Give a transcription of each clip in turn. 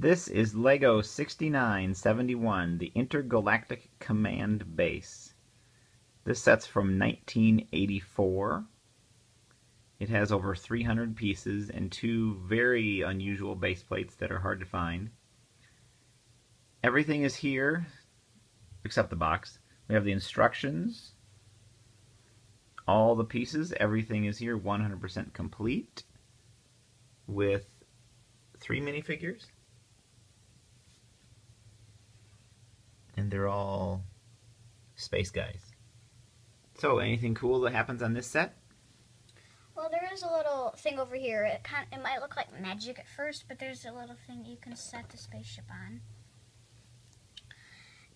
This is LEGO 6971, the Intergalactic Command Base. This set's from 1984. It has over 300 pieces and two very unusual base plates that are hard to find. Everything is here except the box. We have the instructions, all the pieces, everything is here 100% complete with three minifigures. And they're all space guys. So, anything cool that happens on this set? Well, there is a little thing over here. It kind it might look like magic at first, but there's a little thing you can set the spaceship on.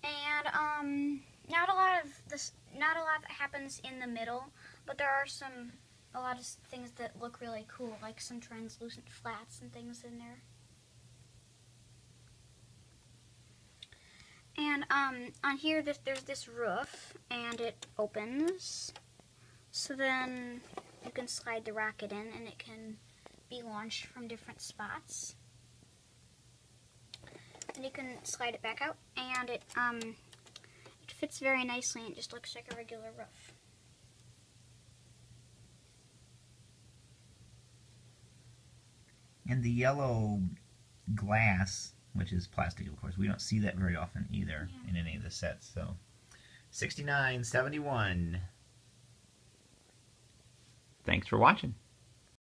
And um, not a lot of this, not a lot that happens in the middle, but there are some a lot of things that look really cool, like some translucent flats and things in there. And um, on here, this, there's this roof, and it opens. So then you can slide the rocket in, and it can be launched from different spots. And you can slide it back out, and it um, it fits very nicely, and it just looks like a regular roof. And the yellow glass, which is plastic, of course, we don't see that very often either Yeah. in any of the sets. So, 69, 71. Thanks for watching.